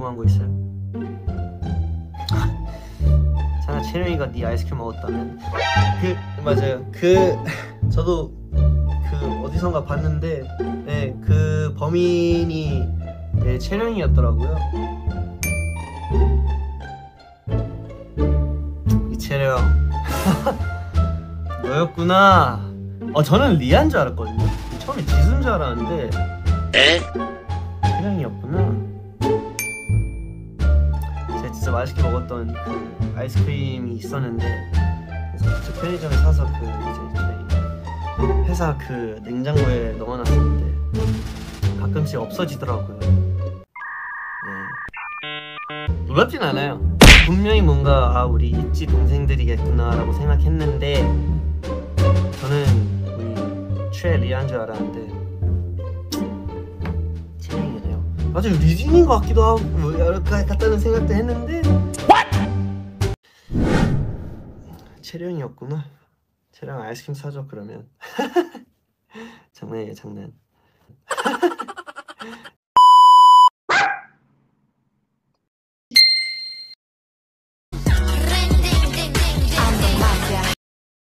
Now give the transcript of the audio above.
궁금한 거 있어요? 자나 채령이가 네 아이스크림 먹었다면. 그 맞아요. 그 저도 그 어디선가 봤는데 네, 그 범인이 네, 채령이었더라고요. 이채령. 너였구나. 어 저는 리안 줄 알았거든요. 처음에 지수인 줄 알았는데. 채령이었구나 진짜 맛있게 먹었던 그 아이스크림이 있었는데 그래서 직접 편의점에 사서 그 이제 저희 회사 그 냉장고에 넣어놨었는데 가끔씩 없어지더라고요. 네. 놀랍진 않아요. 분명히 뭔가 아 우리 있지 동생들이겠구나라고 생각했는데 저는 우리 최리안 줄 알았는데 맞아 리진인 것 같기도 하고 뭐 여러 가지 같다는 생각도 했는데 채령이었구나. 채령 아이스크림 사줘 그러면 장난이에요 장난.